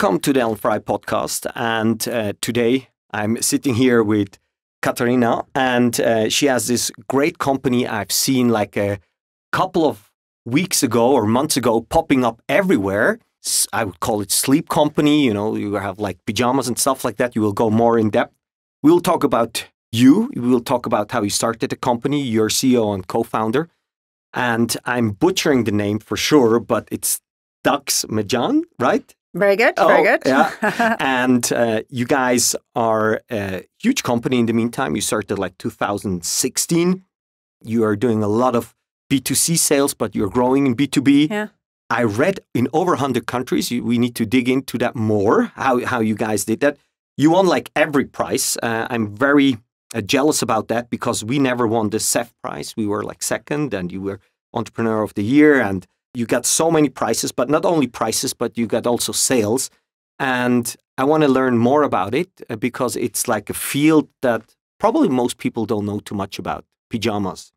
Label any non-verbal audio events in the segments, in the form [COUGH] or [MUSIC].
Welcome to the Alan Frei podcast. And uh, today I'm sitting here with Catarina, and uh, she has this great company I've seen like a couple of weeks ago or months ago popping up everywhere. I would call it sleep company. You know, you have like pajamas and stuff like that. You will go more in depth. We'll talk about you. We will talk about how you started the company, your CEO and co-founder. And I'm butchering the name for sure, but it's Dagsmejan, right? Very good. Oh, very good. yeah. [LAUGHS] and uh, you guys are a huge company in the meantime. You started like 2016. You are doing a lot of B2C sales, but you're growing in B2B. Yeah. I read in over 100 countries. You, we need to dig into that more, how, how you guys did that. You won like every prize. Uh, I'm very uh, jealous about that because we never won the SEF prize. We were like second, and you were Entrepreneur of the Year. And you got so many prices, but not only prices, but you got also sales. And I want to learn more about it uh, because it's like a field that probably most people don't know too much about pajamas.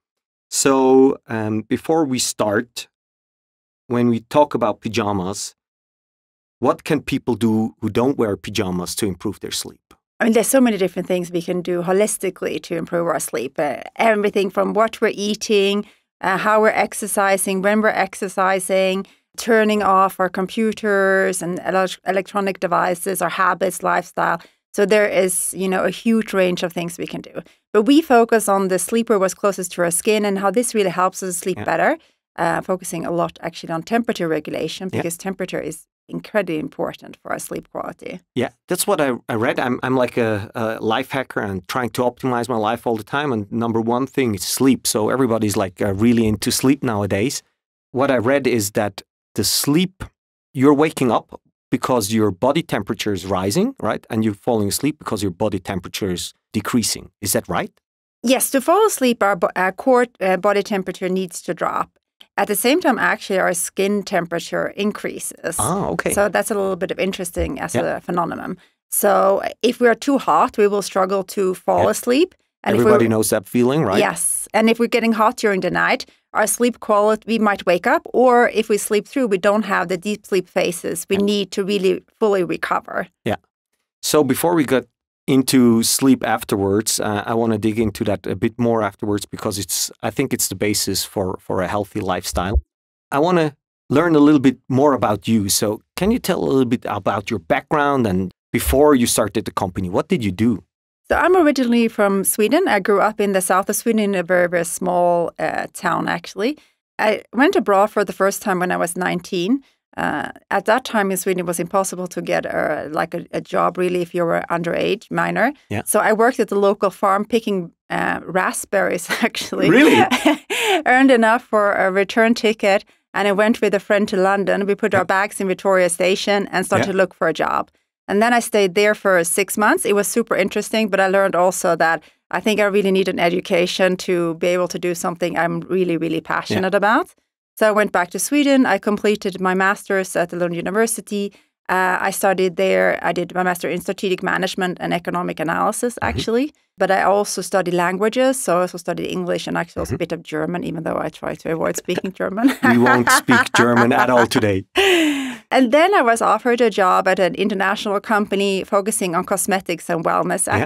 So um, before we start, when we talk about pajamas, what can people do who don't wear pajamas to improve their sleep? I mean, there's so many different things we can do holistically to improve our sleep. Uh, everything from what we're eating, uh, how we're exercising, when we're exercising, turning off our computers and ele- electronic devices, our habits, lifestyle. So there is, you know, a huge range of things we can do. But we focus on the sleeper was closest to our skin and how this really helps us sleep Yeah. better. Uh, focusing a lot actually on temperature regulation Yeah. because temperature is incredibly important for our sleep quality. Yeah, that's what I, I read. I'm, I'm like a, a life hacker and trying to optimize my life all the time. And number one thing is sleep. So everybody's like uh, really into sleep nowadays. What I read is that the sleep, you're waking up because your body temperature is rising, right? And you're falling asleep because your body temperature is decreasing. Is that right? Yes, to fall asleep, our, our core uh, body temperature needs to drop. At the same time, actually, our skin temperature increases. Ah, okay. So that's a little bit of interesting as Yeah. a phenomenon. So if we are too hot, we will struggle to fall Yeah. asleep. And Everybody knows that feeling, right? Yes. And if we're getting hot during the night, our sleep quality, we might wake up, or if we sleep through, we don't have the deep sleep phases we need to really fully recover. Yeah. So before we get into sleep afterwards, uh, I want to dig into that a bit more afterwards because it's I think it's the basis for for a healthy lifestyle. I want to learn a little bit more about you. So can you tell a little bit about your background and before you started the company, what did you do? So I'm originally from Sweden. I grew up in the south of Sweden in a very, very small uh, town, actually. I went abroad for the first time when I was 19. Uh, at that time in Sweden, it was impossible to get a, like a, a job really if you were underage, minor. Yeah. So I worked at the local farm picking uh, raspberries, [LAUGHS] actually. Really? [LAUGHS] Earned enough for a return ticket, and I went with a friend to London. We put our bags in Victoria Station and started Yeah. to look for a job. And then I stayed there for six months. It was super interesting, but I learned also that I think I really need an education to be able to do something I'm really, really passionate about. So I went back to Sweden. I completed my master's at the Lund University. Uh, I studied there. I did my master in strategic management and economic analysis, actually. But I also studied languages. So I also studied English and actually also a bit of German, even though I try to avoid speaking [LAUGHS] German. We won't speak German at all today. [LAUGHS] And then I was offered a job at an international company focusing on cosmetics and wellness, Yeah.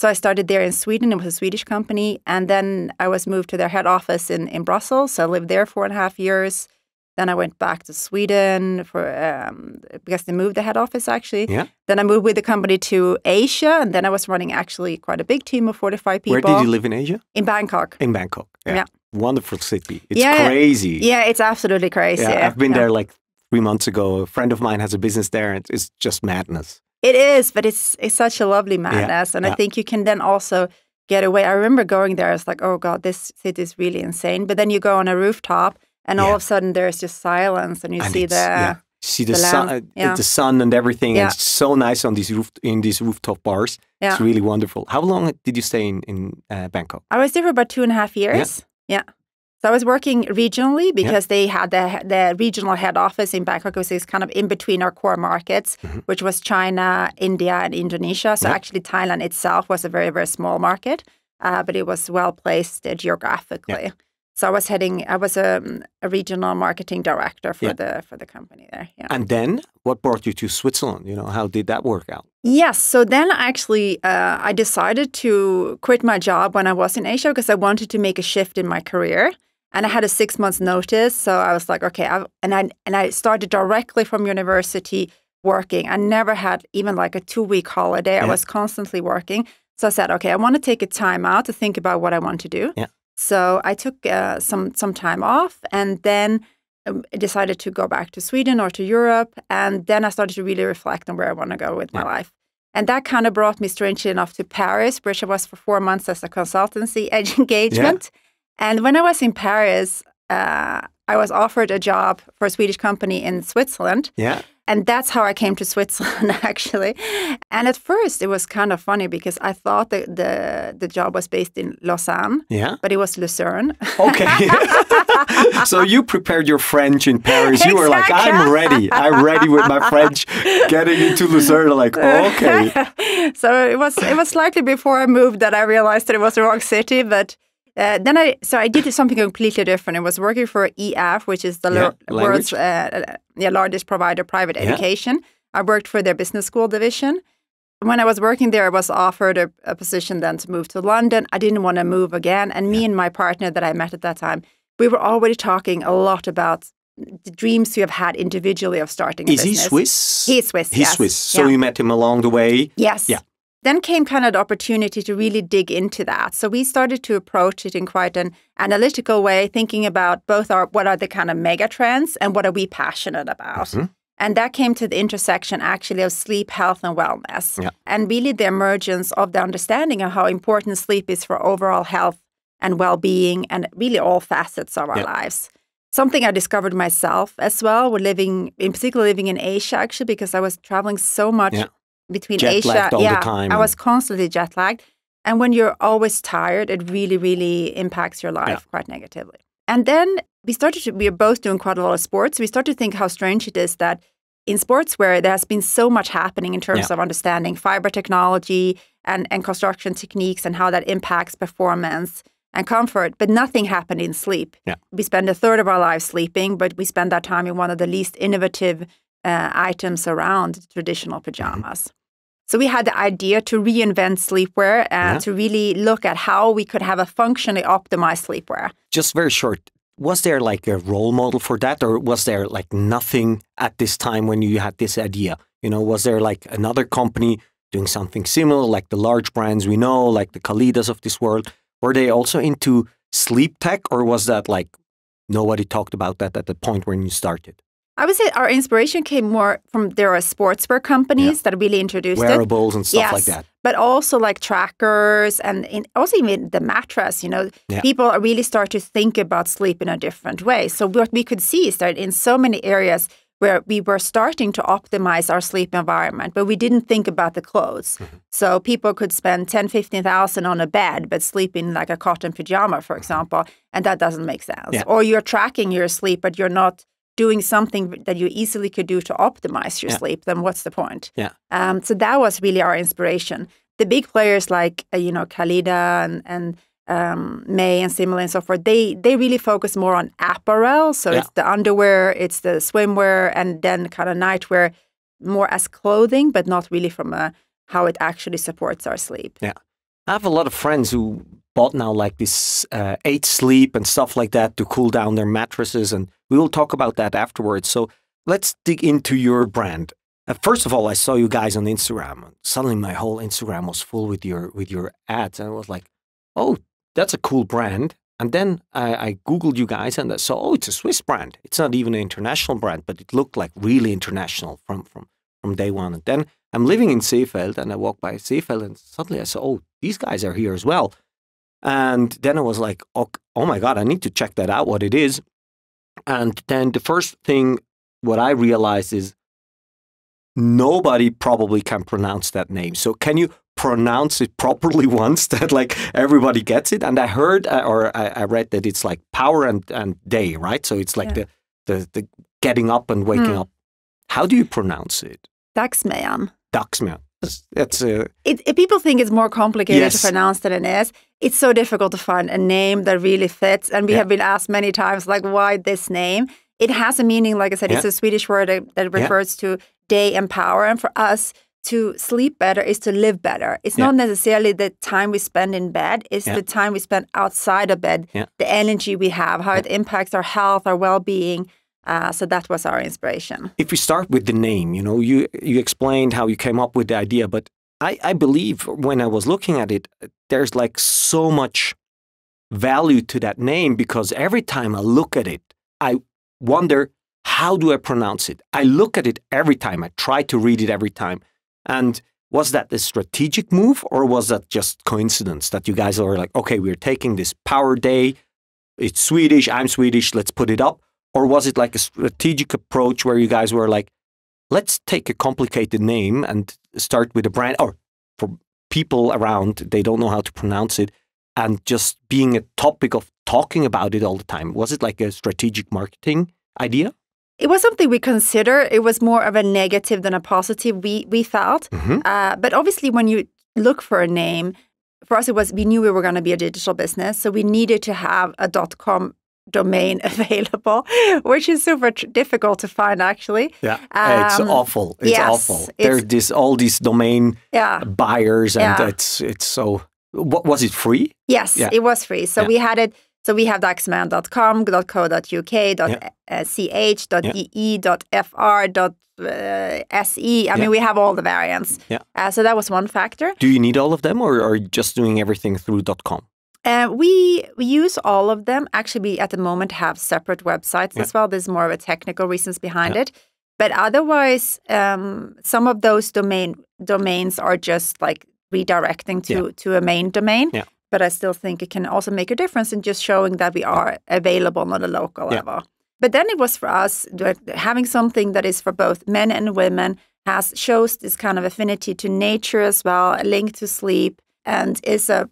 So I started there in Sweden. It was a Swedish company. And then I was moved to their head office in, in Brussels. So I lived there four and a half years. Then I went back to Sweden for um, because they moved the head office actually. Yeah. Then I moved with the company to Asia, and then I was running actually quite a big team of forty-five people Where did you live in Asia? in Bangkok. In Bangkok. Yeah. Wonderful city. It's Yeah. crazy. Yeah, it's absolutely crazy. Yeah, I've been Yeah. there like three months ago. A friend of mine has a business there, and it's just madness. It is, but it's it's such a lovely madness, and I think you can then also get away. I remember going there. It's like, oh god, this city is really insane. But then you go on a rooftop, and all of a sudden there's just silence, and you And see the yeah. See the, the sun, uh, yeah. the sun and everything. Yeah. And it's so nice on these roof in these rooftop bars. Yeah. It's really wonderful. How long did you stay in in uh, Bangkok? I was there for about two and a half years. Yeah. So I was working regionally because they had the the regional head office in Bangkok, which is kind of in between our core markets, which was China, India, and Indonesia. So Mm-hmm. Actually, Thailand itself was a very very small market, uh, but it was well placed uh, geographically. So I was heading. I was a, a regional marketing director for Yeah. the for the company there. Yeah. And then what brought you to Switzerland? You know, how did that work out? Yes. So then I actually, uh, I decided to quit my job when I was in Asia because I wanted to make a shift in my career. And I had a six months notice. So I was like, okay. I, and I and I started directly from university working. I never had even like a two week holiday. I was constantly working. So I said, okay, I want to take a time out to think about what I want to do. Yeah. So I took uh, some some time off, and then um, decided to go back to Sweden or to Europe. And then I started to really reflect on where I want to go with my life. And that kind of brought me, strangely enough, to Paris, where I was for four months as a consultancy [LAUGHS] edge engagement. And when I was in Paris, uh, I was offered a job for a Swedish company in Switzerland. Yeah. And that's how I came to Switzerland, [LAUGHS] actually. And at first, it was kind of funny because I thought that the, the job was based in Lausanne, Yeah. but it was Lucerne. Okay. [LAUGHS] so you prepared your French in Paris. You were like, I'm ready. I'm ready with my French. Getting into Lucerne, like, okay. [LAUGHS] so it was it was slightly before I moved that I realized that it was the wrong city. But uh, then I so I did something completely different. I was working for EF, which is the Yeah, world's uh, yeah, largest provider of private Yeah. education. I worked for their business school division. When I was working there, I was offered a, a position then to move to London. I didn't want to move again, and me and my partner that I met at that time, we were already talking a lot about the dreams we have had individually of starting. A Is he. Swiss? He's Swiss. He's yes. Swiss. So Yeah. you met him along the way. Yes. Yeah. Then came kind of the opportunity to really dig into that. So we started to approach it in quite an analytical way, thinking about both our what are the kind of mega trends and what are we passionate about. Mhm. And that came to the intersection actually of sleep, health, and wellness. Yeah. And really the emergence of the understanding of how important sleep is for overall health and well being and really all facets of our Yeah. lives. Something I discovered myself as well, with living, in particular, living in Asia, actually, because I was traveling so much Yeah. Between Jet Asia. lagged all the yeah, I was constantly jet lagged. And when you're always tired, it really, really impacts your life Yeah. quite negatively. And then we started to, we are both doing quite a lot of sports. We started to think how strange it is that in sports where there has been so much happening in terms Yeah. of understanding fiber technology and, and construction techniques and how that impacts performance and comfort, but nothing happened in sleep. Yeah. We spend a third of our lives sleeping, but we spend that time in one of the least innovative uh, items around traditional pajamas. So we had the idea to reinvent sleepwear and Yeah. to really look at how we could have a functionally optimized sleepwear. Just very short. Was there like a role model for that, or was there like nothing at this time when you had this idea? You know, was there like another company doing something similar, like the large brands we know, like the Calidas of this world? Were they also into sleep tech, or was that like nobody talked about that at the point when you started? I would say our inspiration came more from there are sportswear companies that really introduced it. Wearables and stuff yes, like that. but also like trackers and in, also even the mattress. You know, Yeah. people really start to think about sleep in a different way. So what we could see is that in so many areas where we were starting to optimize our sleep environment, but we didn't think about the clothes. Mm-hmm. So people could spend 10, 15,000 on a bed, but sleep in like a cotton pajama, for example, and that doesn't make sense. Mm-hmm. Yeah. Or you're tracking your sleep, but you're not doing something that you easily could do to optimize your Yeah. sleep, then what's the point? Yeah. Um, so that was really our inspiration. The big players like uh, you know Calida and and um, Mey and Zimmerli and so forth, they they really focus more on apparel. So Yeah. it's the underwear, it's the swimwear, and then kind of nightwear, more as clothing, but not really from a how it actually supports our sleep. Yeah. I have a lot of friends who bought now like this uh, eight sleep and stuff like that to cool down their mattresses, and we will talk about that afterwards. So let's dig into your brand. Uh, first of all, I saw you guys on Instagram. Suddenly, my whole Instagram was full with your with your ads, and I was like, "Oh, that's a cool brand." And then I, I googled you guys, and I saw, "Oh, it's a Swiss brand. It's not even an international brand, but it looked like really international from from from day one." And then I'm living in Seefeld, and I walk by Seefeld, and suddenly I saw, "Oh, these guys are here as well." And then I was like, oh, oh my God, I need to check that out, what it is. And then the first thing, what I realized is nobody probably can pronounce that name. So can you pronounce it properly [LAUGHS] once that like everybody gets it? And I heard uh, or I, I read that it's like power and, and day, right? So it's like Yeah. the, the, the getting up and waking Hmm. up. How do you pronounce it? Dagsmejan. Dagsmejan. That's uh, it, it- people think it's more complicated Yes. to pronounce than it is. It's so difficult to find a name that really fits. And we Yeah. have been asked many times, like, why this name? It has a meaning. Like I said, it's a Swedish word that, that refers to day and power. And for us, to sleep better is to live better. It's Yeah. not necessarily the time we spend in bed, it's Yeah. the time we spend outside of bed, Yeah. the energy we have, how it impacts our health, our well being. Uh, so that was our inspiration. if we start with the name, you know, you you explained how you came up with the idea, but I, I believe when I was looking at it, there's like so much value to that name because every time I look at it, I wonder how do I pronounce it? I look at it every time. I try to read it every time. And was that a strategic move or was that just coincidence that you guys are like, okay, we're taking this power day. It's Swedish. I'm Swedish. Let's put it up. Or was it like a strategic approach where you guys were like, let's take a complicated name and start with a brand, or for people around, they don't know how to pronounce it, and just being a topic of talking about it all the time? Was it like a strategic marketing idea? It was something we consider. It was more of a negative than a positive. We we felt, Mhm. uh, but obviously, when you look for a name, for us it was we knew we were going to be a digital business, so we needed to have a dot .com domain [LAUGHS] available, which is super difficult to find actually. Yeah, it's Um, awful. It's yes, awful. There's this all these domain Yeah. buyers, and Yeah. it's it's so. What was it free? Yes, Yeah. it was free. So we had it. So we have dagsmejan.com, .co.uk, .ch, .ee, .fr, uh, .se. I mean, we have all the variants. Yeah. Uh, so that was one factor. Do you need all of them, or are you just doing everything through dot .com? Uh, we we use all of them. Actually, we at the moment have separate websites Yeah. as well. There's more of a technical reasons behind it. But otherwise, um, some of those domain domains are just like redirecting to Yeah. to a main domain. Yeah. But I still think it can also make a difference in just showing that we are available on a local Yeah. level. But then it was for us having something that is for both men and women has shows this kind of affinity to nature as well, a link to sleep, and is a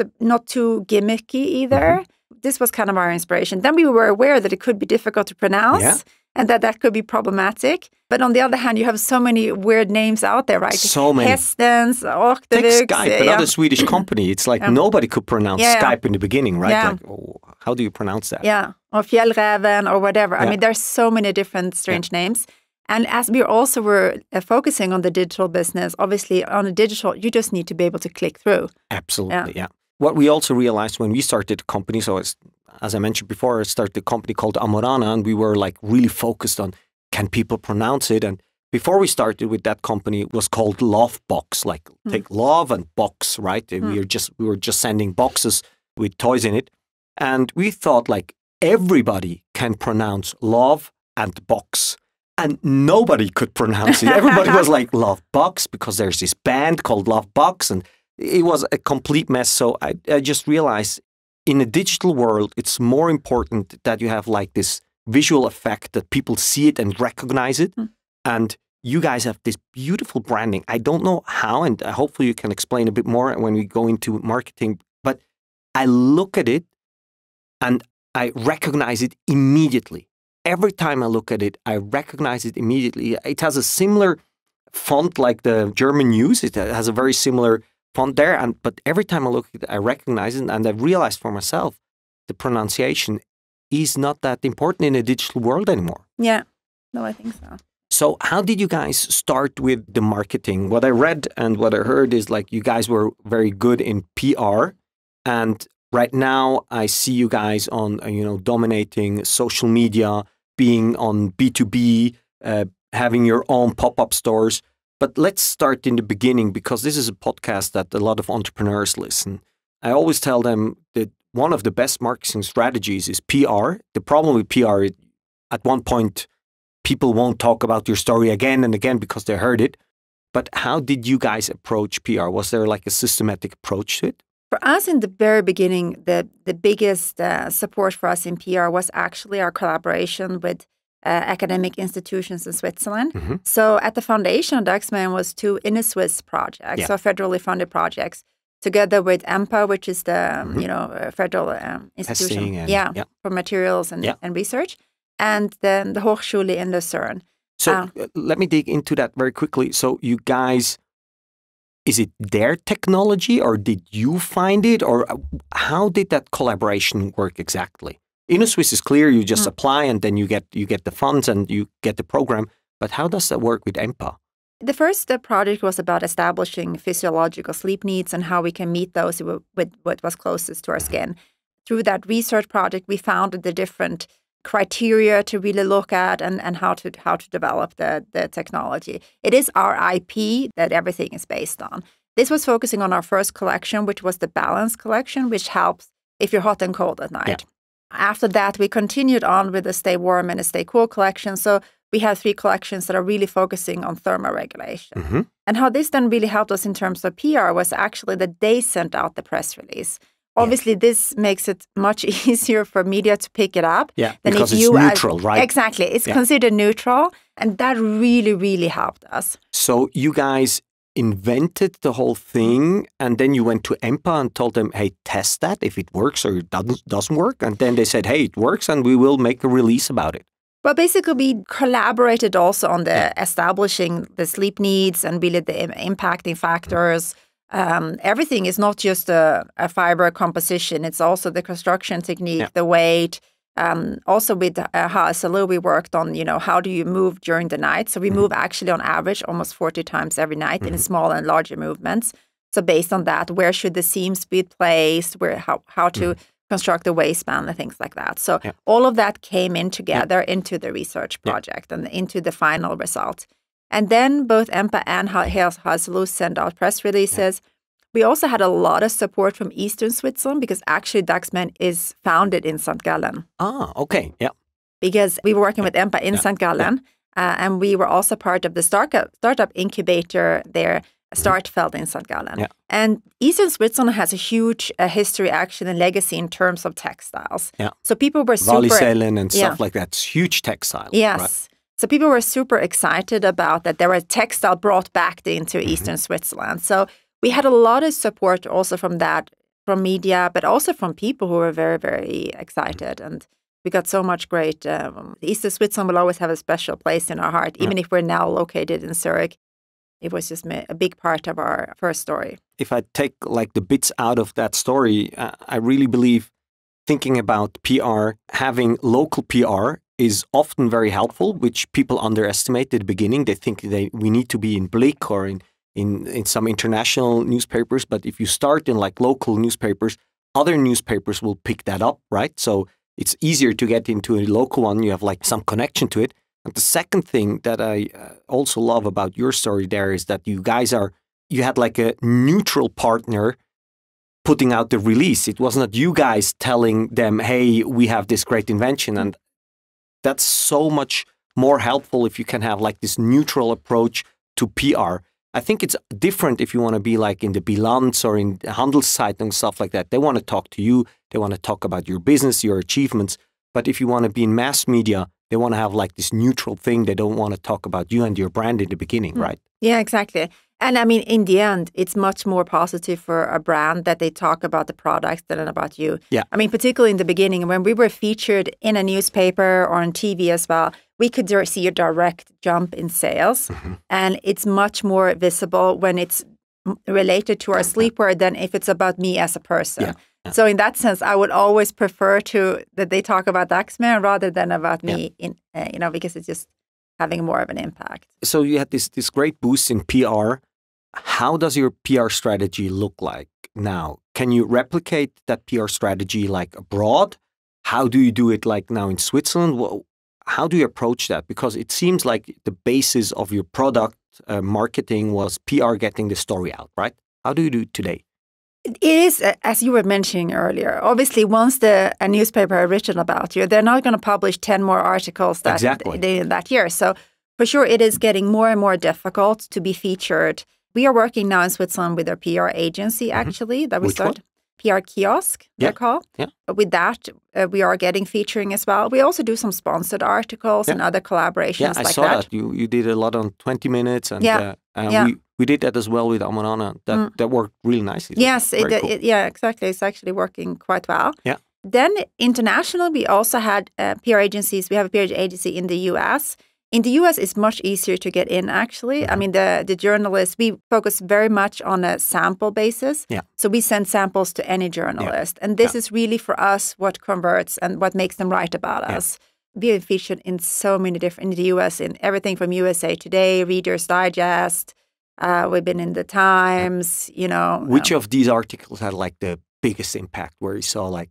a, not too gimmicky either. Mm-hmm. This was kind of our inspiration. Then we were aware that it could be difficult to pronounce. Yeah. And that that could be problematic. But on the other hand, you have so many weird names out there, right? So many. Hestens, Take Octavix. Skype, yeah. another Swedish [COUGHS] company. It's like Yeah. nobody could pronounce Yeah, yeah. Skype in the beginning, right? Yeah. Like, oh, how do you pronounce that? Yeah, or Fjällräven or whatever. I Yeah. mean, there's so many different strange names. And as we also were uh, focusing on the digital business, obviously on a digital, you just need to be able to click through. Absolutely, yeah. What we also realized when we started the company, so as, as I mentioned before, I started a company called Amorana, and we were like really focused on can people pronounce it? And before we started with that company, it was called Love Box, like hmm. take love and box, right? And We hmm. were just we were just sending boxes with toys in it, and we thought like everybody can pronounce love and box. And nobody could pronounce it. Everybody was [LAUGHS] like Love Box because there's this band called Love Box, and it was a complete mess. So I, I just realized in a digital world, it's more important that you have like this visual effect that people see it and recognize it. And you guys have this beautiful branding. I don't know how, and uh, hopefully you can explain a bit more when we go into marketing. But I look at it and I recognize it immediately. Every time I look at it, I recognize it immediately. It has a similar font like the German news. It has a very similar font there, and but every time I look at it, I recognize it, and I realized for myself the pronunciation is not that important in a digital world anymore. Yeah. No, I think so. So, how did you guys start with the marketing? What I read and what I heard is like you guys were very good in PR, and right now I see you guys on uh, you know dominating social media, being on B two B, uh, having your own pop up stores. But let's start in the beginning because this is a podcast that a lot of entrepreneurs listen. I always tell them that one of the best marketing strategies is PR. The problem with PR, is at one point, people won't talk about your story again and again because they heard it. But how did you guys approach PR? Was there like a systematic approach to it? For us in the very beginning, the, the biggest uh, support for us in PR was actually our collaboration with uh, academic institutions in Switzerland. Mhm. So at the foundation of Dagsmejan was two Innosuisse projects, Yeah. so federally funded projects, together with EMPA, which is the um, Mhm. you know uh, federal um, institution, and- yeah, yeah. for materials and, Yeah. and research, and then the Hochschule in Lucerne. So Ah. uh, let me dig into that very quickly. So you guys is it their technology or did you find it or uh, how did that collaboration work exactly? Innosuisse is clear, you just mm. apply and then you get you get the funds and you get the program. But how does that work with EMPA? The first project was about establishing physiological sleep needs and how we can meet those with what was closest to our skin. Through that research project, we found the different criteria to really look at and, and how to how to develop the, the technology. It is our IP that everything is based on. This was focusing on our first collection, which was the Balance collection, which helps if you're hot and cold at night. Yeah. After that, we continued on with the Stay Warm and the Stay Cool collection. So we have three collections that are really focusing on thermoregulation. Mm-hmm. And how this then really helped us in terms of PR was actually that they sent out the press release. Obviously, yeah. this makes it much [LAUGHS] easier for media to pick it up. Yeah, than because if it's you neutral, right? Exactly, it's yeah. considered neutral, and that really, really helped us. So you guys invented the whole thing, and then you went to EMPA and told them, "Hey, test that if it works or it doesn't doesn't work," and then they said, "Hey, it works, and we will make a release about it." Well, basically, we collaborated also on the establishing the sleep needs and really the impacting factors. Um, everything is not just a, a, fiber composition; it's also the construction technique, yeah. the weight. Um, also with uh, we worked on, you know, how do you move during the night? So we mm-hmm. move actually on average almost 40 times every night mm-hmm. in small and larger movements. So based on that, where should the seams be placed? Where how how to mm-hmm construct the waistband and things like that. So yeah. all of that came in together yeah. into the research project yeah. and into the final result. And then both EMPA and HSLU sent out press releases. We also had a lot of support from Eastern Switzerland because actually Dagsmejan is founded in St. Gallen. Ah, okay, yeah. Because we were working with EMPA in St. Gallen, uh, and we were also part of the startup startup incubator there Startfeld in St. Gallen. Yeah. And Eastern Switzerland has a huge uh, history, actually, and legacy in terms of textiles. Yeah. So people were super... Wallisellen and stuff like that. It's huge textile. Yes. Right? So people were super excited about that. There was textile brought back into mm-hmm. Eastern Switzerland. So we had a lot of support also from that, from media, but also from people who were very, very excited. And we got so much great. Um, Eastern Switzerland will always have a special place in our heart, even yeah. if we're now located in Zurich it was just a big part of our first story. If I take like the bits out of that story, uh, I really believe thinking about PR, having local PR is often very helpful, which people underestimate at the beginning. They think they we need to be in Blick or in, in, in some international newspapers. But if you start in like local newspapers, other newspapers will pick that up, right? So it's easier to get into a local one. You have like some connection to it. And the second thing that I uh, also love about your story there is that you guys are, you had like a neutral partner putting out the release. It was not you guys telling them, hey, we have this great invention. And that's so much more helpful if you can have like this neutral approach to PR. I think it's different if you want to be like in the Bilanz or in Handelszeitung and stuff like that. They want to talk to you. They want to talk about your business, your achievements. But if you want to be in mass media, they want to have like this neutral thing. They don't want to talk about you and your brand in the beginning, mm. right? Yeah, exactly. And I mean, in the end, it's much more positive for a brand that they talk about the product than about you. Yeah. I mean, particularly in the beginning, when we were featured in a newspaper or on TV as well, we could see a direct jump in sales. Mm-hmm. And it's much more visible when it's related to our sleepwear than if it's about me as a person. Yeah. So in that sense, I would always prefer to that they talk about Dagsmejan rather than about me. Yeah. In uh, you know because it's just having more of an impact. So you had this this great boost in PR. How does your PR strategy look like now? Can you replicate that PR strategy like abroad? How do you do it like now in Switzerland? How do you approach that? Because it seems like the basis of your product uh, marketing was PR getting the story out, right? How do you do it today? It is, as you were mentioning earlier. Obviously, once the a newspaper has written about you, they're not going to publish ten more articles that exactly. that year. So, for sure, it is getting more and more difficult to be featured. We are working now in Switzerland with our PR agency, mm-hmm. actually, mm-hmm. that we Which started. PR kiosk, yeah. they're. Yeah. With that, uh, we are getting featuring as well. We also do some sponsored articles yeah. and other collaborations yeah, I like saw that. that. You you did a lot on 20 minutes and, yeah. Uh, and yeah. we we did that as well with Amorana. That mm. that worked really nicely. Yes, it, cool. it, yeah, exactly. It's actually working quite well. Yeah. Then international, we also had uh, PR agencies. We have a PR agency in the U.S. In the US, it's much easier to get in, actually. I Mhm. mean, the, the journalists, we focus very much on a sample basis. Yeah. So we send samples to any journalist. And this is really for us what converts and what makes them write about Yeah. us. We are featured in so many different, in the US, in everything from USA Today, Reader's Digest. Uh, we've been in the Times, you know. Which um, of these articles had like the biggest impact where you saw like,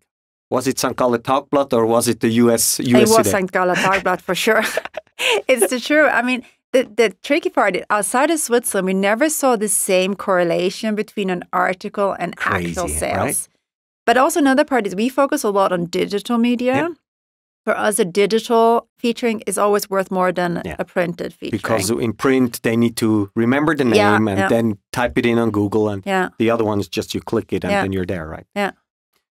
was it St. Gallen Tagblatt or was it the US, US It was. Gallen Tagblatt for sure. [LAUGHS] [LAUGHS] it's the true. I mean, the, the tricky part is outside of Switzerland, we never saw the same correlation between an article and actual sales. right? But also another part is we focus a lot on digital media. Yeah. For us, a digital featuring is always worth more than Yeah. a printed featuring. Because in print, they need to remember the name Yeah, and yeah. then type it in on Google. And the other one is just you click it and then you're there, right? Yeah.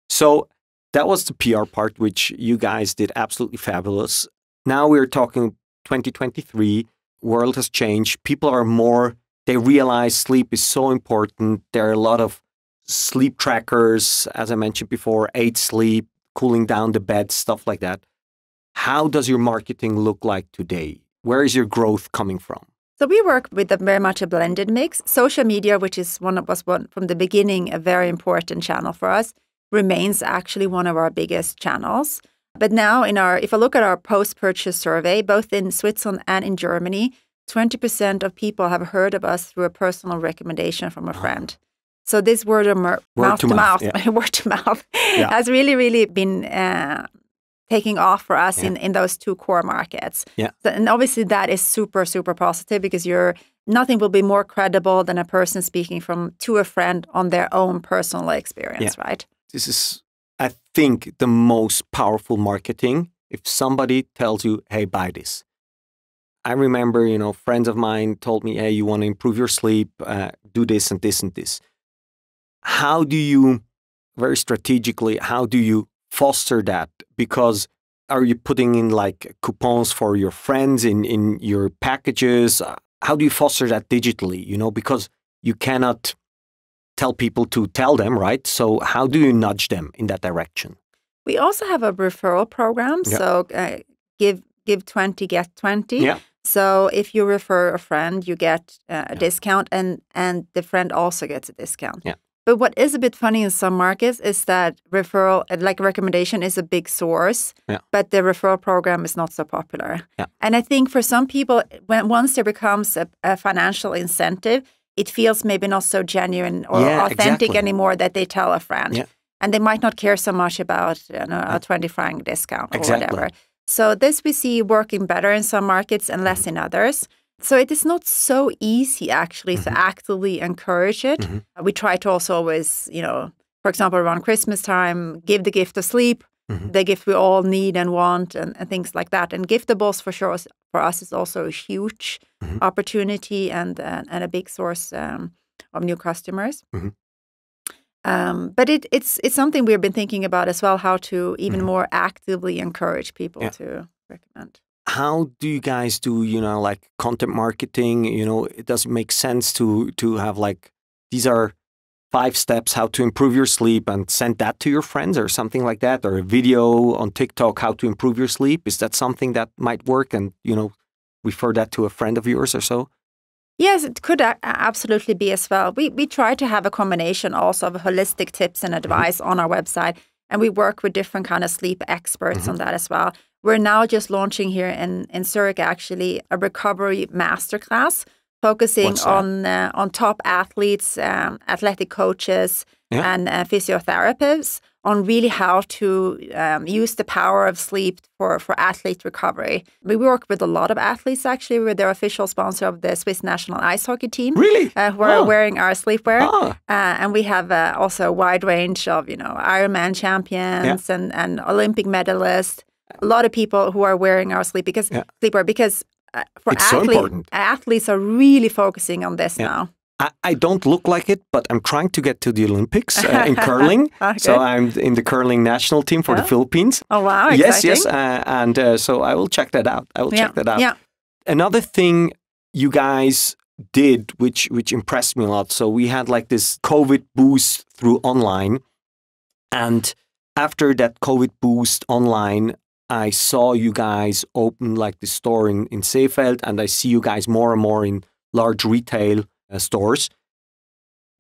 So that was the PR part, which you guys did absolutely fabulous. Now we're talking 2023. World has changed. People are more. They realize sleep is so important. There are a lot of sleep trackers, as I mentioned before, eight sleep, cooling down the bed, stuff like that. How does your marketing look like today? Where is your growth coming from? So we work with a very much a blended mix. Social media, which is one of us one from the beginning, a very important channel for us, remains actually one of our biggest channels. But now in our if I look at our post-purchase survey, both in Switzerland and in Germany, 20% of people have heard of us through a personal recommendation from a friend. So this word of mou- Word mouth to mouth, mouth, [LAUGHS] word to mouth Yeah. has really, really been uh, taking off for us Yeah. in, in those two core markets. Yeah. So, and obviously that is super, super positive because you're nothing will be more credible than a person speaking from to a friend on their own personal experience, right? this is i think the most powerful marketing if somebody tells you hey buy this. I remember you know friends of mine told me hey you want to improve your sleep uh, do this and this and this. How do you very strategically how do you foster that? Because are you putting in like coupons for your friends in in your packages? How do you foster that digitally you know? Because you cannot tell people to tell them, right? So how do you nudge them in that direction? We also have a referral program. Yeah. So uh, give give 20, get 20. Yeah. So if you refer a friend, you get uh, a Yeah. discount and and the friend also gets a discount. Yeah. But what is a bit funny in some markets is that referral, uh, like recommendation, is a big source, Yeah. but the referral program is not so popular. Yeah. And I think for some people, when once there becomes a, a financial incentive, it feels maybe not so genuine or Yeah, authentic exactly. anymore that they tell a friend. Yeah. And they might not care so much about you know, a 20 franc discount or Exactly. whatever. So this we see working better in some markets and less Mm-hmm. in others. So it is not so easy actually Mm-hmm. to actively encourage it. Mhm. We try to also always, you know, for example, around Christmas time, give the gift of sleep, Mhm. the gift we all need and want, and, and things like that. And giftables for sure is- for us is also a huge Mhm. opportunity and uh, and a big source um, of new customers. Mhm. Um, but it, it's it's something we've been thinking about as well, how to even Mhm. more actively encourage people Yeah. to recommend. How do you guys do, you know, like content marketing? You know, it doesn't make sense to to have like these are five steps how to improve your sleep and send that to your friends or something like that, or a video on TikTok how to improve your sleep. Is that something that might work? And you know, refer that to a friend of yours or so. Yes, it could absolutely be as well. We we try to have a combination also of holistic tips and mm-hmm. advice on our website, and we work with different kind of sleep experts mm-hmm. on that as well. We're now just launching here in in Zurich actually a recovery masterclass focusing on uh, on top athletes, um, athletic coaches, Yeah. and uh, physiotherapists on really how to um, use the power of sleep for, for athlete recovery. We work with a lot of athletes actually. We're their official sponsor of the Swiss national ice hockey team. Really? Uh, who are Oh. wearing our sleepwear. Ah. Uh, and we have uh, also a wide range of, you know, Ironman champions and, and Olympic medalists. A lot of people who are wearing our sleep because Yeah. sleepwear because for It's so athletes, important. athletes are really focusing on this Yeah. now. I, I don't look like it, but I'm trying to get to the Olympics uh, in [LAUGHS] curling. Okay. So I'm in the curling national team for the Oh. Philippines. Oh wow! Yes, exciting. yes, uh, and uh, so I will check that out. I will yeah. check that out. Yeah. Another thing you guys did, which which impressed me a lot. So we had like this COVID boost through online, and after that COVID boost online, I saw you guys open like the store in, in Seefeld, and I see you guys more and more in large retail uh, stores.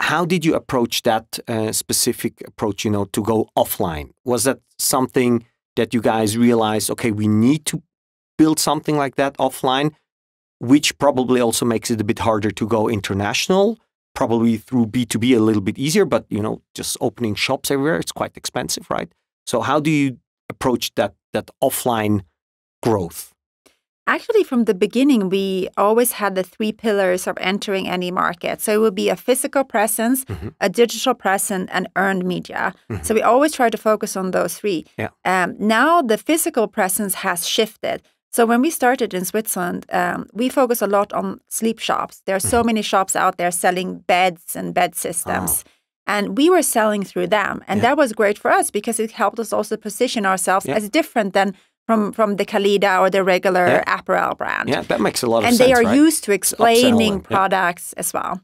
How did you approach that uh, specific approach, you know, to go offline? Was that something that you guys realized, okay, we need to build something like that offline, which probably also makes it a bit harder to go international? Probably through B2B a little bit easier, but you know, just opening shops everywhere, it's quite expensive, right? So how do you approach that that offline growth? Actually, from the beginning, we always had the three pillars of entering any market. So it would be a physical presence, mm-hmm. a digital presence, and earned media. Mm-hmm. So we always try to focus on those three. Yeah. Um, now the physical presence has shifted. So when we started in Switzerland, um, we focus a lot on sleep shops. There are so mm-hmm. many shops out there selling beds and bed systems. Oh. And we were selling through them. And yeah. that was great for us because it helped us also position ourselves yeah. as different than from from the Calida or the regular yeah. apparel brand. Yeah, that makes a lot of and sense. And they are right? used to explaining products as well.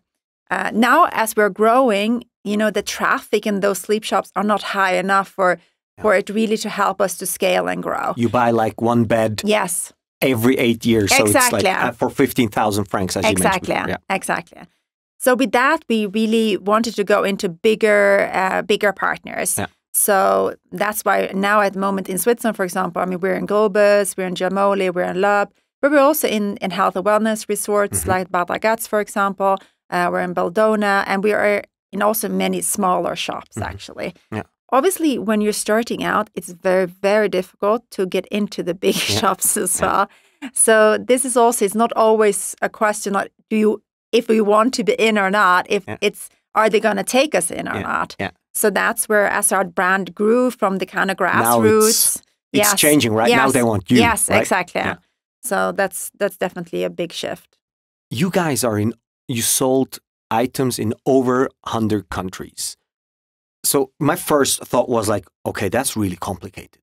Uh, now, as we're growing, you know, the traffic in those sleep shops are not high enough for for it really to help us to scale and grow. You buy like one bed. Yes. Every eight years, exactly. so it's like uh, for fifteen thousand francs, as exactly. you mentioned. Yeah. Exactly. So with that, we really wanted to go into bigger, uh, bigger partners. Yeah. So that's why now at the moment in Switzerland, for example, I mean, we're in Globus, we're in Jelmoli, we're in Loeb, but we're also in, in health and wellness resorts mm-hmm. like Bad Ragaz, for example. Uh, we're in Belldona, and we are in also many smaller shops, mm-hmm. actually. Yeah. Obviously, when you're starting out, it's very, very difficult to get into the big [LAUGHS] yeah. shops as yeah. well. So this is also, it's not always a question of do you, if we want to be in or not, if it's, are they going to take us in or not? Yeah. So that's where as our brand grew from the kind of grassroots. It's, it's yes. changing, right? Yes. Now they want you. Yes, right? exactly. Yeah. So that's that's definitely a big shift. You guys are in you sold items in over 100 countries. So my first thought was like, okay, that's really complicated.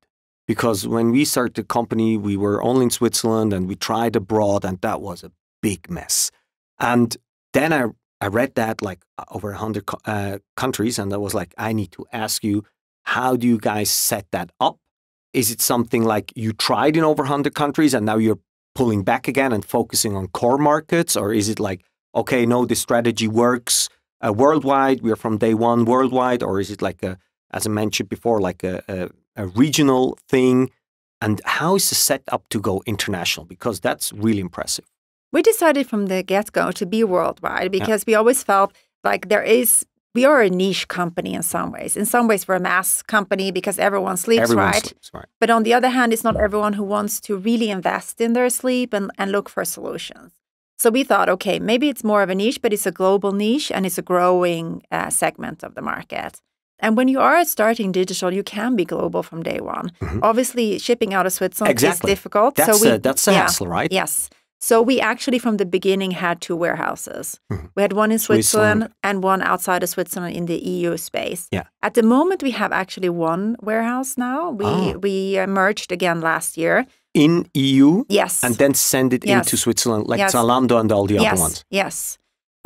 Because when we started the company, we were only in Switzerland and we tried abroad and that was a big mess. And then I I read that like over 100 uh, countries, and I was like, I need to ask you, how do you guys set that up? Is it something like you tried in over 100 countries and now you're pulling back again and focusing on core markets? Or is it like, okay, no, this strategy works uh, worldwide, we're from day one worldwide? Or is it like, a, as I mentioned before, like a, a, a regional thing? And how is the setup to go international? Because that's really impressive we decided from the get go to be worldwide because yeah. we always felt like there is we are a niche company in some ways. In some ways, we're a mass company because everyone sleeps everyone right. Sleeps, right. But on the other hand, it's not everyone who wants to really invest in their sleep and, and look for solutions. So we thought, okay, maybe it's more of a niche, but it's a global niche and it's a growing uh, segment of the market. And when you are starting digital, you can be global from day one. Mm-hmm. Obviously, shipping out of Switzerland exactly. is difficult. That's so we, a, that's a yeah, hassle, right? Yes. So we actually, from the beginning, had two warehouses. Mm-hmm. We had one in Switzerland, Switzerland, and one outside of Switzerland in the EU space. Yeah. At the moment, we have actually one warehouse now. We oh. we merged again last year in EU. Yes. And then send it yes. into Switzerland, like yes. Zalando and all the yes. other ones. Yes.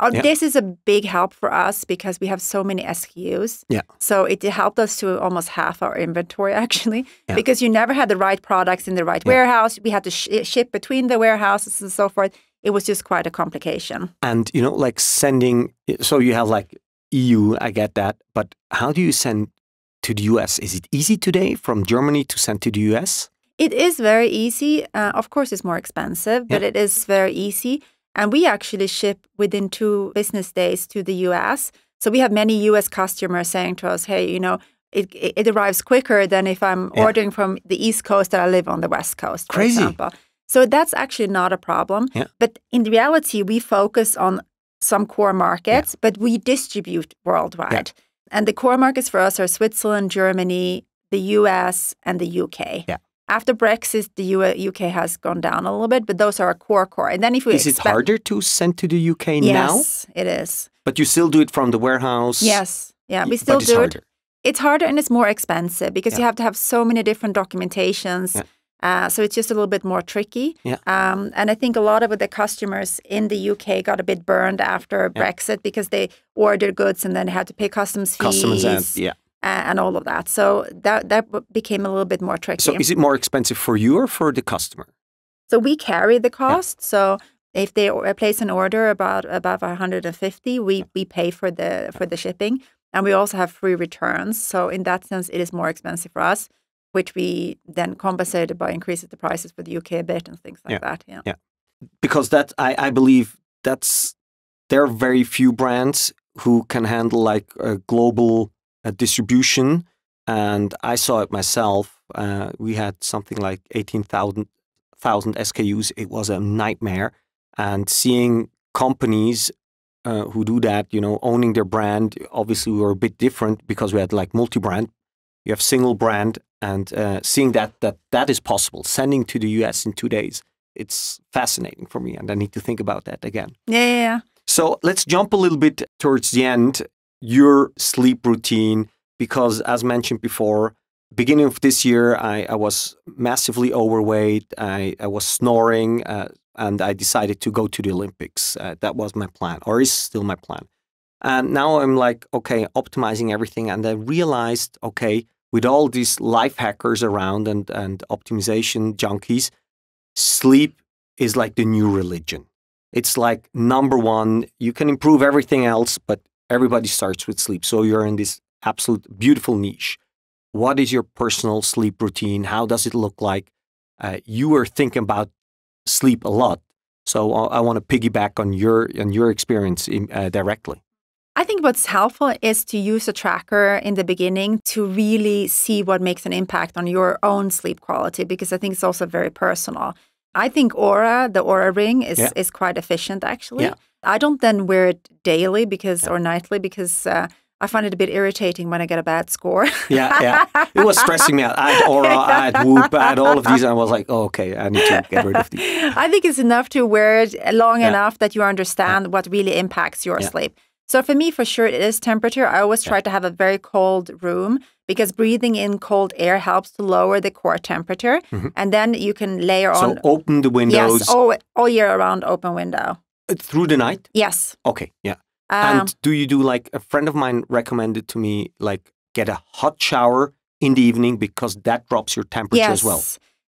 Oh, yeah. This is a big help for us because we have so many SKUs. Yeah. So it helped us to almost half our inventory [LAUGHS] actually, yeah. because you never had the right products in the right yeah. warehouse. We had to sh ship between the warehouses and so forth. It was just quite a complication. And you know, like sending. So you have like EU. I get that, but how do you send to the US? Is it easy today from Germany to send to the US? It is very easy. Uh, of course, it's more expensive, but it is very easy. And we actually ship within two business days to the US. So we have many US customers saying to us, hey, you know, it, it arrives quicker than if I'm yeah. ordering from the East Coast that I live on the West Coast, for Crazy. example. So that's actually not a problem. Yeah. But in reality, we focus on some core markets, yeah. but we distribute worldwide. And the core markets for us are Switzerland, Germany, the US, and the UK. Yeah. After Brexit, the UK has gone down a little bit, but those are our core core. And then if we is it harder to send to the UK yes, now? Yes, it is. But you still do it from the warehouse. Yes, yeah, we still do harder. it. It's harder and it's more expensive because yeah. you have to have so many different documentations. Yeah. Uh, so it's just a little bit more tricky. Yeah. Um, and I think a lot of the customers in the UK got a bit burned after yeah. Brexit because they ordered goods and then had to pay customs fees. Customs and yeah. Uh, and all of that. So that that became a little bit more tricky. So is it more expensive for you or for the customer? So we carry the cost. So if they place an order about above 150, we we pay for the for the shipping, and we also have free returns. So in that sense, it is more expensive for us, which we then compensated by increasing the prices for the UK a bit and things like Yeah. that. Yeah. yeah, because that I, I believe that's there are very few brands who can handle like a global uh, distribution and i saw it myself. Uh, we had something like 18000 thousand skus it was a nightmare. And seeing companies uh, who do that you know owning their brand obviously we were a bit different because we had like multi-brand. You have single brand and uh, seeing that that that is possible. Sending to the us in two days it's fascinating for me and i need to think about that again. Yeah, yeah, yeah. so let's jump a little bit towards the end your sleep routine because as mentioned before beginning of this year i, I was massively overweight. I, I was snoring uh, and i decided to go to the olympics. Uh, that was my plan or is still my plan. And now i'm like okay optimizing everything and i realized okay with all these life hackers around and, and optimization junkies sleep is like the new religion. It's like number one you can improve everything else but everybody starts with sleep. So you're in this absolute beautiful niche. What is your personal sleep routine? How does it look like? Uh, you were thinking about sleep a lot. So i, I want to piggyback on your on your experience in, uh, directly. I think what's helpful is to use a tracker in the beginning to really see what makes an impact on your own sleep quality because I think it's also very personal. I think Oura, the Oura ring, is Yeah. is quite efficient actually. Yeah. I don't then wear it daily because or nightly because uh, I find it a bit irritating when I get a bad score. yeah yeah it was stressing me out i had [LAUGHS] Oura i had whoop i had all of these and i was like oh, okay i need to get rid of these [LAUGHS] I think it's enough to wear it long Yeah. enough that you understand what really impacts your sleep. So for me, for sure, it is temperature. I always try to have a very cold room because breathing in cold air helps to lower the core temperature, and then you can layer Mm-hmm. so on. open the windows Yes, all, all year around open window. through the night Yes. okay yeah Um, And do you do like a friend of mine recommended to me like get a hot shower in the evening because that drops your temperature yes. as well.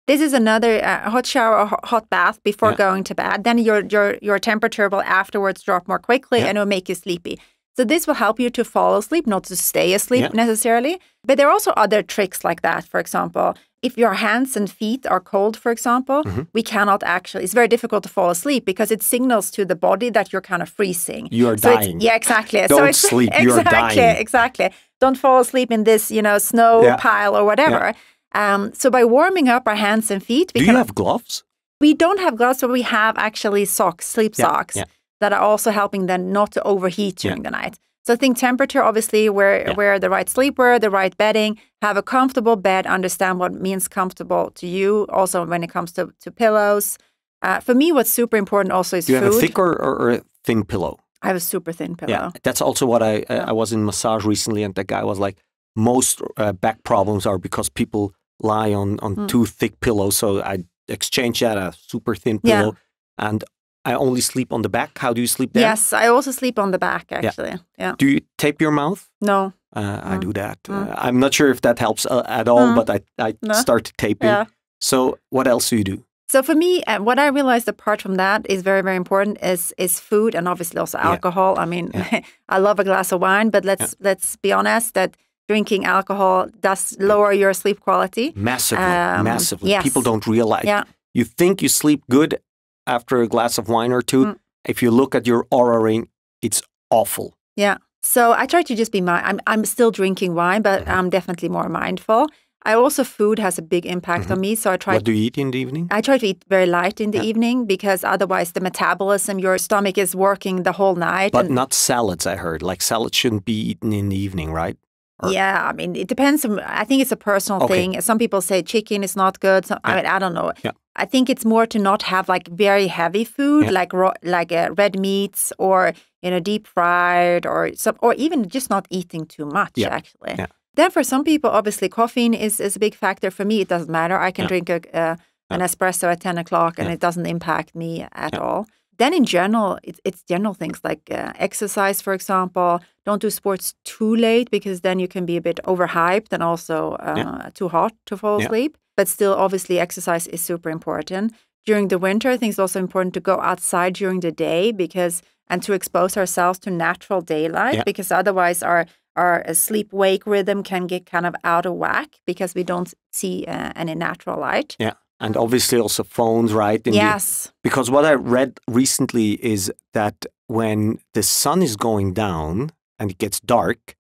This is another uh, hot shower or hot bath before Yeah. going to bed. Then your your your temperature will afterwards drop more quickly Yeah. and it'll make you sleepy. So this will help you to fall asleep, not to stay asleep Yeah. necessarily. But there are also other tricks like that. For example, if your hands and feet are cold, for example, Mm-hmm. we cannot actually. It's very difficult to fall asleep because it signals to the body that you're kind of freezing. You are So dying. Yeah, exactly. Don't it's [LAUGHS] sleep, you are exactly, dying. Exactly. Don't fall asleep in this, you know, snow pile or whatever. Um, so by warming up our hands and feet, we do you have gloves? We don't have gloves, but we have actually socks, sleep Yeah, socks, yeah. that are also helping them not to overheat during the night. So I think temperature, obviously, wear Yeah. wear the right sleepwear, the right bedding, have a comfortable bed, understand what means comfortable to you. Also, when it comes to to pillows, uh, for me, what's super important also is Do you food. have a thick or, or, or a thin pillow? I have a super thin pillow. Yeah, that's also what I uh, I was in massage recently, and the guy was like, most uh, back problems are because people lie on on Mm. too thick pillows. So I exchange that a super thin Yeah. pillow, and I only sleep on the back. How do you sleep there? Yes, I also sleep on the back. Actually, yeah. Do you tape your mouth? No, Uh, I Mm. do that. Mm. Uh, I'm not sure if that helps uh, at all, but I, I No. started taping. yeah. So what else do you do? So for me, uh, what I realized apart from that is very, very important is is food and obviously also Yeah. alcohol. I mean, [LAUGHS] I love a glass of wine, but let's let's be honest that drinking alcohol does lower your sleep quality. Massively, Um, massively. yes. People don't realize. Yeah. You think you sleep good after a glass of wine or two. Mm. If you look at your Oura ring, it's awful. Yeah. So I try to just be my. I'm I'm still drinking wine, but Mm-hmm. I'm definitely more mindful. I also food has a big impact on me, so I try Mm-hmm. What do you eat in the evening? I try to eat very light in the Yeah. evening because otherwise the metabolism, your stomach is working the whole night. But not salads, I heard. Like salads shouldn't be eaten in the evening, right? Or- Yeah, I mean, it depends. On, I think it's a personal Okay. thing. Some people say chicken is not good. Some, I mean, I don't know. Yeah. I think it's more to not have like very heavy food, Yeah. like raw, like uh, red meats or you know deep fried or some, or even just not eating too much. Yeah. Actually, Yeah. then for some people, obviously, caffeine is is a big factor. For me, it doesn't matter. I can Yeah. drink a, uh, an espresso at ten o'clock, and Yeah. it doesn't impact me at Yeah. all. Then in general, it's, it's general things like uh, exercise, for example. Don't do sports too late because then you can be a bit overhyped and also uh, Yeah. too hot to fall Yeah. asleep. But still, obviously, exercise is super important. During the winter, I think it's also important to go outside during the day because and to expose ourselves to natural daylight Yeah. because otherwise our our uh, sleep wake rhythm can get kind of out of whack because we don't see uh, any natural light. Yeah. And obviously also phones, right? In the- yes. because what I read recently is that when the sun is going down and it gets dark,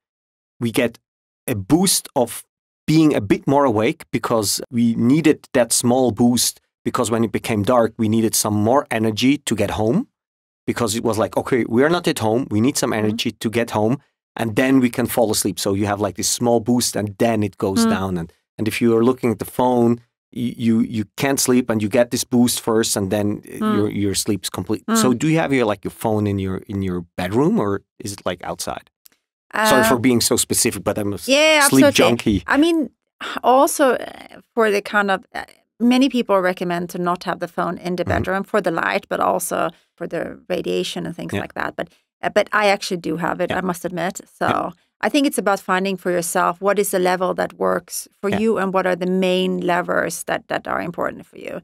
we get a boost of being a bit more awake because we needed that small boost because when it became dark, we needed some more energy to get home because it was like, okay, we are not at home. We need some energy to get home and then we can fall asleep. So you have like this small boost and then it goes Mm. down. And, and if you are looking at the phone, you, you can't sleep and you get this boost first and then Mm. your your sleep's complete. So do you have your like your phone in your in your bedroom or is it like outside? Sorry Uh, for being so specific, but I'm a Yeah, sleep absolutely. junkie. I mean, also uh, for the kind of uh, many people recommend to not have the phone in the Mhm. bedroom for the light, but also for the radiation and things Yeah. like that. But uh, but I actually do have it. Yeah. I must admit. So Yeah. I think it's about finding for yourself what is the level that works for Yeah. you and what are the main levers that that are important for you.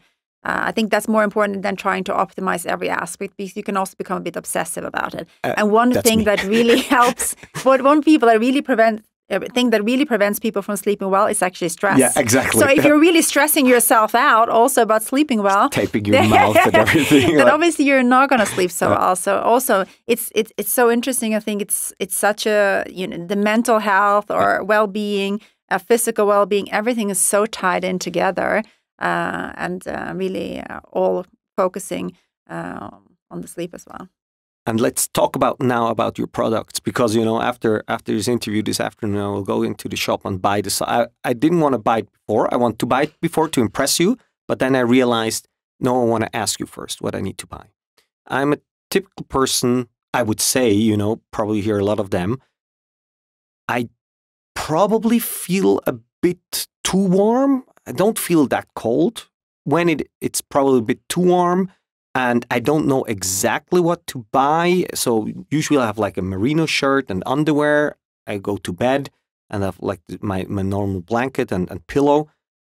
Uh, I think that's more important than trying to optimize every aspect because you can also become a bit obsessive about it. Uh, and one thing me. that really [LAUGHS] helps, what one people that really prevent thing that really prevents people from sleeping well is actually stress. Yeah, exactly. So if you're really stressing yourself out also about sleeping well, taping your mouth and [LAUGHS] everything. then like- obviously you're not going to sleep so Yeah. well. So also it's it's it's so interesting. I think it's it's such a you know the mental health or well-being, uh, physical well-being, everything is so tied in together, uh, and uh, really uh, all focusing um, on the sleep as well. And let's talk about now about your products because you know after after this interview this afternoon I will go into the shop and buy this. I, I didn't want to buy it before. I want to buy it before to impress you, but then I realized no, I want to ask you first what I need to buy. I'm a typical person. I would say you know probably hear a lot of them. I probably feel a bit too warm. I don't feel that cold. When it it's probably a bit too warm and I don't know exactly what to buy. So usually I have like a merino shirt and underwear. I go to bed and I have like my, my normal blanket and, and pillow.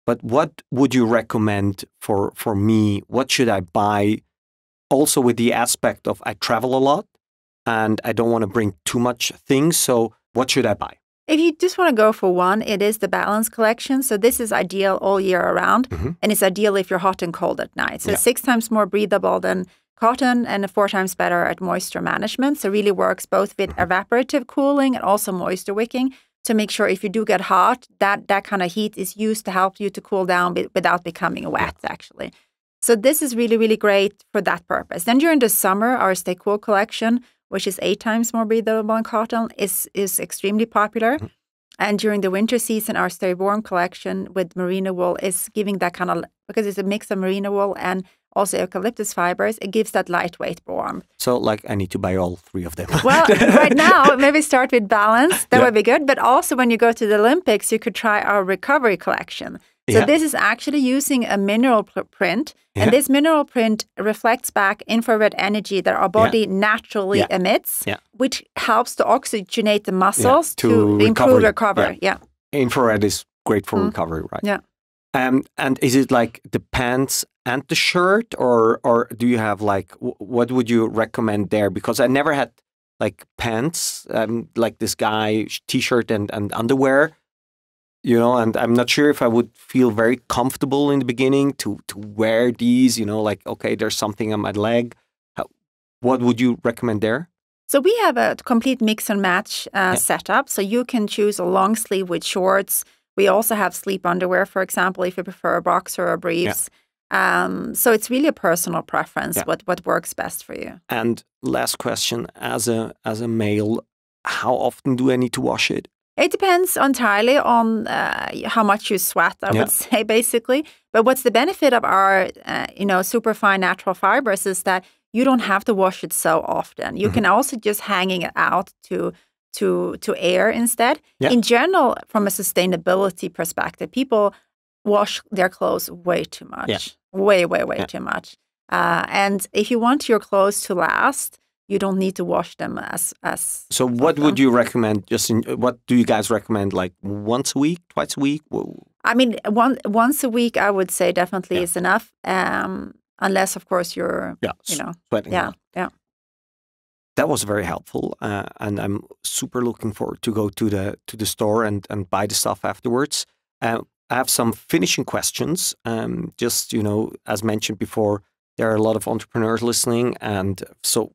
But what would you recommend for, for me? What should I buy? Also with the aspect of I travel a lot and I don't want to bring too much things. So what should I buy? If you just want to go for one, it is the Balance collection. So this is ideal all year around, Mhm. and it's ideal if you're hot and cold at night. So Yeah. it's six times more breathable than cotton and four times better at moisture management. So really works both with Mm-hmm. evaporative cooling and also moisture wicking to make sure if you do get hot, that that kind of heat is used to help you to cool down wi- without becoming wet. Actually. So this is really, really great for that purpose. Then during the summer, our Stay Cool collection, which is eight times more breathable than cotton, is is extremely popular. Mm-hmm. And during the winter season, our Stay Warm collection with merino wool is giving that kind of because it's a mix of merino wool and also eucalyptus fibers. It gives that lightweight warmth. So like I need to buy all three of them. Well, [LAUGHS] right now, maybe start with balance. That Yeah. would be good. But also, when you go to the Olympics, you could try our recovery collection. So Yeah. this is actually using a mineral pr- print, Yeah. and this mineral print reflects back infrared energy that our body naturally Yeah. emits, Yeah. which helps to oxygenate the muscles to to, improve recovery. Yeah. Infrared is great for Mm. recovery, right? Yeah. Um, and is it like the pants and the shirt, or or do you have like wh- what would you recommend there? Because I never had like pants, um, like this guy t-shirt and and underwear, you know. And I'm not sure if I would feel very comfortable in the beginning to to wear these. You know, like okay, there's something on my leg. How, what would you recommend there? So we have a complete mix and match uh, Yeah. setup. So you can choose a long sleeve with shorts. We also have sleep underwear, for example, if you prefer a boxer or briefs. Um, so it's really a personal preference Yeah. what what works best for you. And last question: as a as a male, how often do I need to wash it? It depends entirely on uh, how much you sweat, I Yeah. would say, basically. But what's the benefit of our, uh, you know, superfine natural fibers is that you don't have to wash it so often. You Mhm. can also just hanging it out to to to air instead. Yeah. In general, from a sustainability perspective, people wash their clothes way too much, yeah. way, way, way too much. Uh, and if you want your clothes to last, you don't need to wash them as as. So, what would you recommend? Just in, what do you guys recommend? Like once a week, twice a week? I mean, one once a week, I would say definitely yeah. is enough. Um, unless, of course, you're yeah, you know, sweating. Yeah, yeah. That was very helpful, uh, and I'm super looking forward to go to the to the store and and buy the stuff afterwards. Uh, I have some finishing questions. Um, just you know, as mentioned before, there are a lot of entrepreneurs listening, and so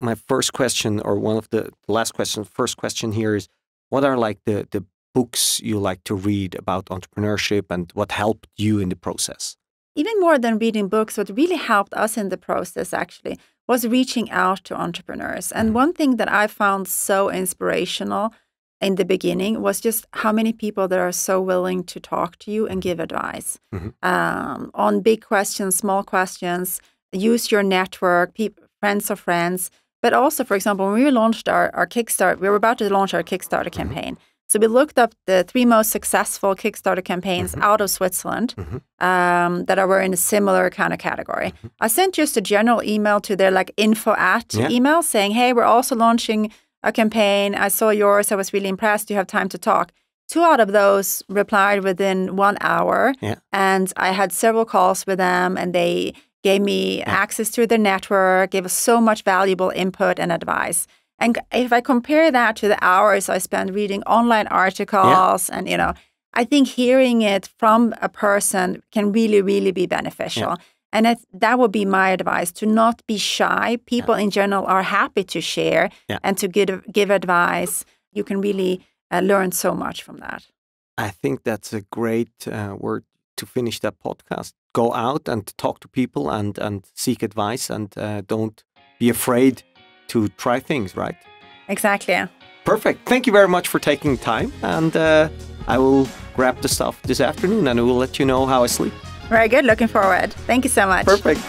my first question, or one of the last questions, first question here is, what are like the the books you like to read about entrepreneurship and what helped you in the process? Even more than reading books, what really helped us in the process actually was reaching out to entrepreneurs. And mm-hmm. one thing that I found so inspirational in the beginning was just how many people that are so willing to talk to you and give advice mm-hmm. um, on big questions, small questions. Use your network, friends of friends. But also, for example, when we launched our, our Kickstarter, we were about to launch our Kickstarter mm-hmm. campaign. So we looked up the three most successful Kickstarter campaigns mm-hmm. out of Switzerland mm-hmm. um, that were in a similar kind of category. Mm-hmm. I sent just a general email to their like info at yeah. email saying, "Hey, we're also launching a campaign. I saw yours. I was really impressed. Do you have time to talk?" Two out of those replied within one hour, yeah. and I had several calls with them, and they gave me access to their network, gave us so much valuable input and advice. And if I compare that to the hours I spend reading online articles yeah. and, you know, I think hearing it from a person can really, really be beneficial. Yeah. And it, that would be my advice to not be shy. People yeah. in general are happy to share and to give, give advice. You can really uh, learn so much from that. I think that's a great uh, word to finish that podcast. Go out and talk to people and, and seek advice and uh, don't be afraid to try things, right? Exactly. Perfect. Thank you very much for taking time. And uh, I will grab the stuff this afternoon and I will let you know how I sleep. Very good. Looking forward. Thank you so much. Perfect.